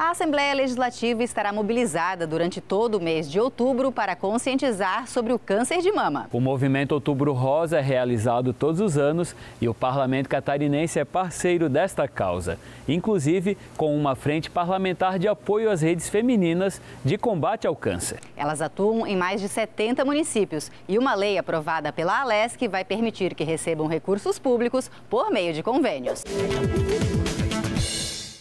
A Assembleia Legislativa estará mobilizada durante todo o mês de outubro para conscientizar sobre o câncer de mama. O movimento Outubro Rosa é realizado todos os anos e o parlamento catarinense é parceiro desta causa, inclusive com uma frente parlamentar de apoio às redes femininas de combate ao câncer. Elas atuam em mais de 70 municípios e uma lei aprovada pela Alesc vai permitir que recebam recursos públicos por meio de convênios.